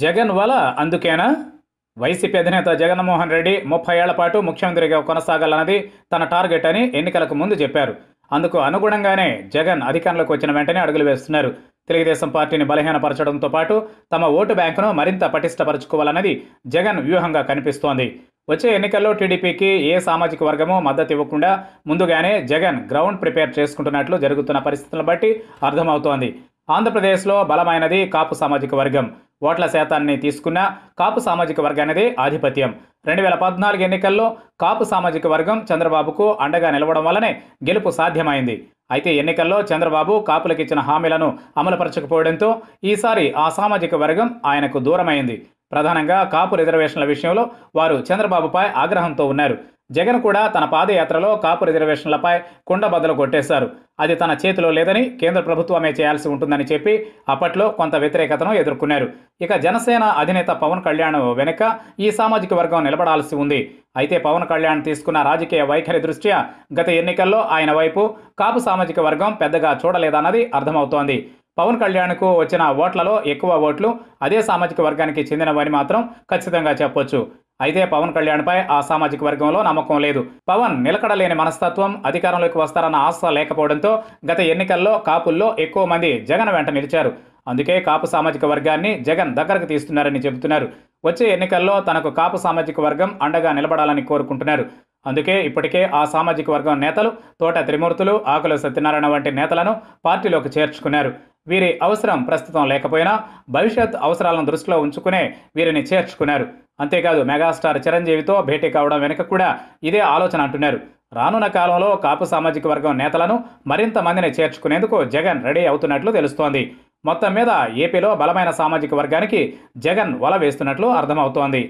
జగన్ వల అందుకేనా? వైసీపీ అధినేత జగన్మోహన్ రెడ్డి ముప్పై ఏళ్ళ పాటు ముఖ్యమంత్రిగా కొనసాగాలన్నది తన టార్గెట్ అని ఎన్నికలకు ముందు చెప్పారు. అందుకు అనుగుణంగానే జగన్ అధికారంలోకి వచ్చిన వెంటనే అడుగులు వేస్తున్నారు. తెలుగుదేశం పార్టీని బలహీనపరచడంతో పాటు తమ ఓటు బ్యాంకును మరింత పటిష్టపరచుకోవాలన్నది జగన్ వ్యూహంగా కనిపిస్తోంది. వచ్చే ఎన్నికల్లో టీడీపీకి ఏ సామాజిక వర్గమూ మద్దతు ఇవ్వకుండా ముందుగానే జగన్ గ్రౌండ్ ప్రిపేర్ చేసుకుంటున్నట్లు జరుగుతున్న పరిస్థితులను బట్టి అర్థమవుతోంది. ఆంధ్రప్రదేశ్లో బలమైనది కాపు సామాజిక వర్గం. ఓట్ల శాతాన్ని తీసుకున్న కాపు సామాజిక వర్గానిదే ఆధిపత్యం. రెండు వేల పద్నాలుగు ఎన్నికల్లో కాపు సామాజిక వర్గం చంద్రబాబుకు అండగా నిలవడం వల్లనే గెలుపు సాధ్యమైంది. అయితే ఎన్నికల్లో చంద్రబాబు కాపులకు ఇచ్చిన హామీలను అమలుపరచకపోవడంతో ఈసారి ఆ సామాజిక వర్గం ఆయనకు దూరమైంది. ప్రధానంగా కాపు రిజర్వేషన్ల విషయంలో వారు చంద్రబాబుపై ఆగ్రహంతో ఉన్నారు. జగన్ కూడా తన పాదయాత్రలో కాపు రిజర్వేషన్లపై కుండ బద్దలు కొట్టేశారు. అది తన చేతిలో లేదని కేంద్ర ప్రభుత్వమే చేయాల్సి ఉంటుందని చెప్పి అప్పట్లో కొంత వ్యతిరేకతను ఎదుర్కొన్నారు. ఇక జనసేన అధినేత పవన్ కళ్యాణ్ వెనుక ఈ సామాజిక వర్గం నిలబడాల్సి ఉంది. అయితే పవన్ కళ్యాణ్ తీసుకున్న రాజకీయ వైఖరి దృష్ట్యా గత ఎన్నికల్లో ఆయన వైపు కాపు సామాజిక వర్గం పెద్దగా చూడలేదన్నది అర్థమవుతోంది. పవన్ కళ్యాణ్కు వచ్చిన ఓట్లలో ఎక్కువ ఓట్లు అదే సామాజిక వర్గానికి చెందినవని మాత్రం ఖచ్చితంగా చెప్పొచ్చు. అయితే పవన్ కళ్యాణ్పై ఆ సామాజిక వర్గంలో నమ్మకం లేదు. పవన్ నిలకడలేని మనస్తత్వం అధికారంలోకి వస్తారన్న ఆశ లేకపోవడంతో గత ఎన్నికల్లో కాపుల్లో ఎక్కువ మంది జగన్ వెంట నిలిచారు. అందుకే కాపు సామాజిక వర్గాన్ని జగన్ దగ్గరకు తీస్తున్నారని చెబుతున్నారు. వచ్చే ఎన్నికల్లో తనకు కాపు సామాజిక వర్గం అండగా నిలబడాలని కోరుకుంటున్నారు. అందుకే ఇప్పటికే ఆ సామాజిక వర్గం నేతలు తోట త్రిమూర్తులు ఆకుల సత్యనారాయణ వంటి నేతలను పార్టీలోకి చేర్చుకున్నారు. వీరి అవసరం ప్రస్తుతం లేకపోయినా భవిష్యత్ అవసరాలను దృష్టిలో ఉంచుకునే వీరిని చేర్చుకున్నారు. అంతేకాదు మెగాస్టార్ చిరంజీవితో భేటీ కావడం వెనుక కూడా ఇదే ఆలోచన అంటున్నారు. రానున్న కాలంలో కాపు సామాజిక వర్గం నేతలను మరింత మందిని చేర్చుకునేందుకు జగన్ రెడీ అవుతున్నట్లు తెలుస్తోంది. మొత్తం మీద ఏపీలో బలమైన సామాజిక వర్గానికి జగన్ వల వేస్తున్నట్లు అర్థమవుతోంది.